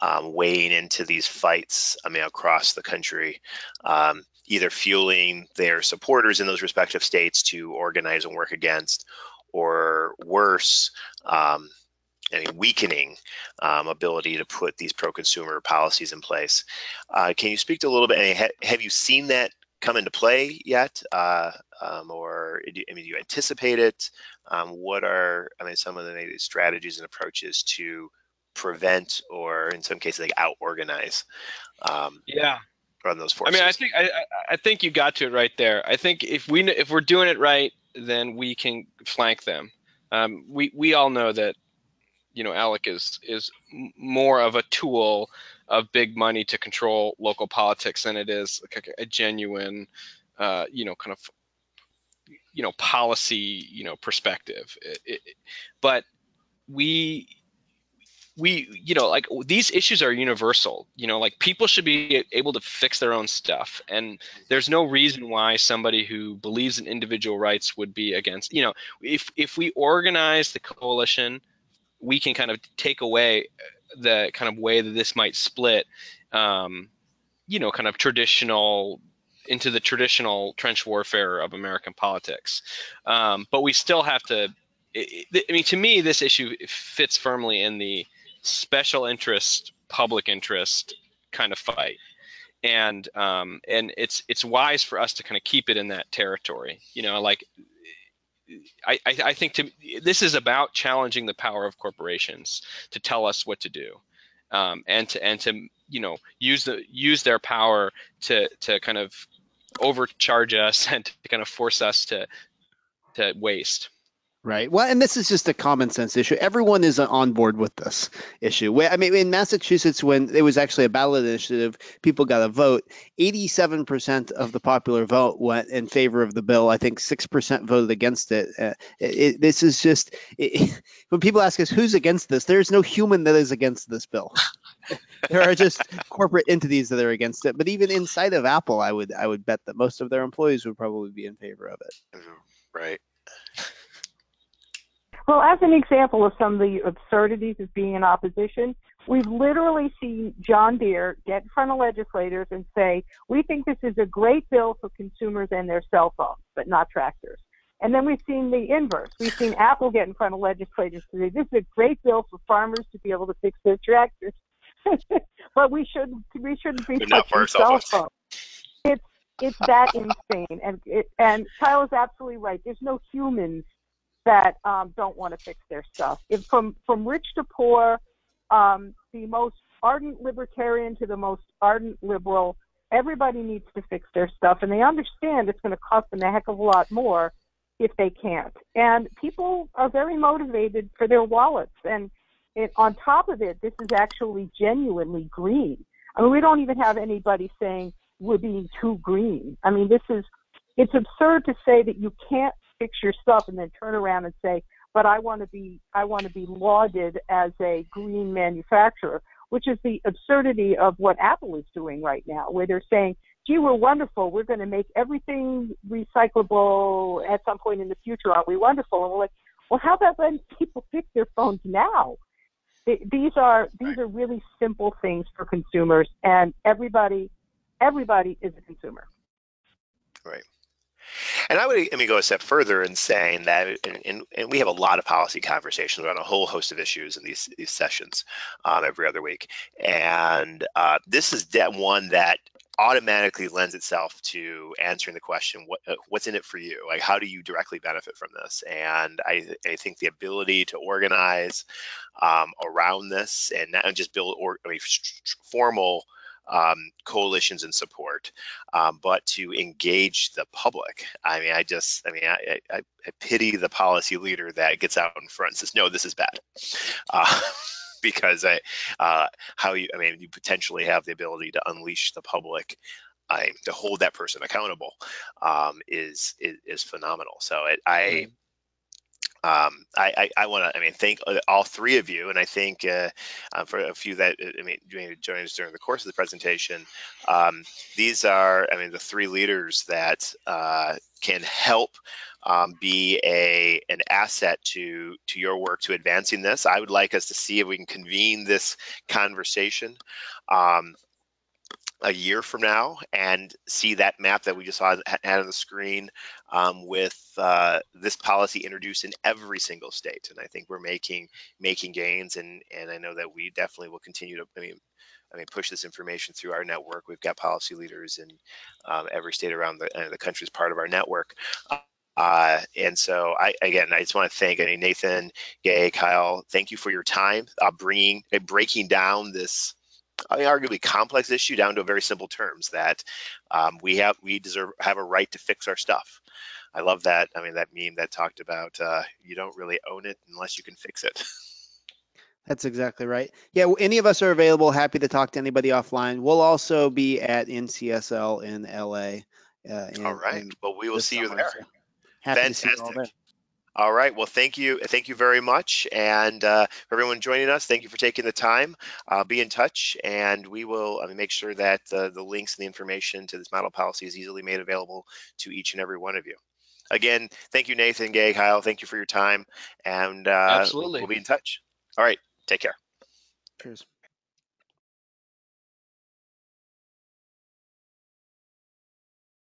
[SPEAKER 1] um, weighing into these fights. I mean, across the country. Um, either fueling their supporters in those respective states to organize and work against, or worse, um, Mean, weakening um, ability to put these pro-consumer policies in place. Uh, can you speak to a little bit? Ha- have you seen that come into play yet, uh, um, or I mean, do you anticipate it? Um, what are I mean some of the maybe strategies and approaches to prevent or in some cases like out organize?
[SPEAKER 2] Um, yeah,
[SPEAKER 1] run those forces.
[SPEAKER 2] I mean, I think I, I think you got to it right there. I think if we if we're doing it right, then we can flank them. Um, we we all know that you know ALEC is is more of a tool of big money to control local politics than it is a, genuine, uh, you know, kind of you know policy you know perspective. It, it, but we we you know like these issues are universal you know like people should be able to fix their own stuff and there's no reason why somebody who believes in individual rights would be against you know if if we organize the coalition we can kind of take away the kind of way that this might split um, you know kind of traditional into the traditional trench warfare of american politics um, but we still have to I mean, to me, this issue fits firmly in the special interest, public interest kind of fight. And um, and it's it's wise for us to kind of keep it in that territory. You know, like I, I, think to this is about challenging the power of corporations to tell us what to do, um, and to and to you know use the use their power to to kind of overcharge us and to kind of force us to to waste.
[SPEAKER 4] Right. Well, and this is just a common sense issue. Everyone is on board with this issue. I mean, in Massachusetts, when it was actually a ballot initiative, people got a vote. 87% of the popular vote went in favor of the bill. I think 6% voted against it. Uh, it, this is just it, when people ask us who's against this, there's no human that is against this bill. there are just corporate entities that are against it. But even inside of Apple, I would I would bet that most of their employees would probably be in favor of it.
[SPEAKER 1] Right.
[SPEAKER 3] Well, as an example of some of the absurdities of being in opposition, we've literally seen John Deere get in front of legislators and say, we think this is a great bill for consumers and their cell phones, but not tractors. And then we've seen the inverse. We've seen Apple get in front of legislators to say, this is a great bill for farmers to be able to fix their tractors. but we shouldn't, we shouldn't be touching cell phones. It's, it's that insane. And, it, and Kyle is absolutely right. There's no humans that um, don't want to fix their stuff. If from from rich to poor, um, the most ardent libertarian to the most ardent liberal, everybody needs to fix their stuff, and they understand it's going to cost them a heck of a lot more if they can't. And people are very motivated for their wallets, and it, on top of it, this is actually genuinely green. I mean, we don't even have anybody saying we're being too green. I mean, this is it's absurd to say that you can't fix your stuff and then turn around and say, but I want to be I want to be lauded as a green manufacturer, which is the absurdity of what Apple is doing right now, where they're saying, "Gee, we're wonderful. We're going to make everything recyclable at some point in the future. Aren't we wonderful?" And we're like, "Well, how about letting people fix their phones now?" These are these are really simple things for consumers, and everybody everybody is a consumer.
[SPEAKER 1] Right. And I would, mean, go a step further in saying that, and, and, we have a lot of policy conversations around a whole host of issues in these these sessions um, every other week, and uh, this is that one that automatically lends itself to answering the question what uh, what's in it for you? Like how do you directly benefit from this? And i i think the ability to organize um, around this and not just build or I mean, formal um, coalitions and support, um, but to engage the public. I mean, I just, I mean, I, I, I, pity the policy leader that gets out in front and says, no, this is bad. Uh, because I, uh, how you, I mean, you potentially have the ability to unleash the public I, to hold that person accountable um, is, is, is phenomenal. So it, I um, I, I, I want to, I mean, thank uh, all three of you, and I think uh, uh, for a few that, uh, I mean, joining us during the course of the presentation, um, these are, I mean, the three leaders that uh, can help um, be a an asset to to your work to advancing this. I would like us to see if we can convene this conversation. Um, a year from now and see that map that we just saw had on the screen um, with uh, this policy introduced in every single state. And I think we're making making gains, and and I know that we definitely will continue to. I mean, I mean, push this information through our network. We've got policy leaders in um, every state around the, uh, the country as part of our network. Uh, and so I, again, I just want to thank I mean, Nathan, Gay, Kyle, thank you for your time, uh, bringing, breaking down this I mean, arguably complex issue down to very simple terms that um, we have we deserve have a right to fix our stuff. I love that. I mean, that meme that talked about uh, you don't really own it unless you can fix it.
[SPEAKER 4] That's exactly right. Yeah, any of us are available. Happy to talk to anybody offline. We'll also be at NCSL in LA.
[SPEAKER 1] Uh, in, all right. Well, we will see you there. So Fantastic. You there. All right. Well, thank you. Thank you very much. And uh, for everyone joining us, thank you for taking the time. Uh, be in touch, and we will I mean, make sure that uh, the links and the information to this model policy is easily made available to each and every one of you. Again, thank you, Nathan, Gay, Kyle. Thank you for your time. And uh,
[SPEAKER 2] Absolutely.
[SPEAKER 1] we'll be in touch. All right. Take care.
[SPEAKER 4] Cheers.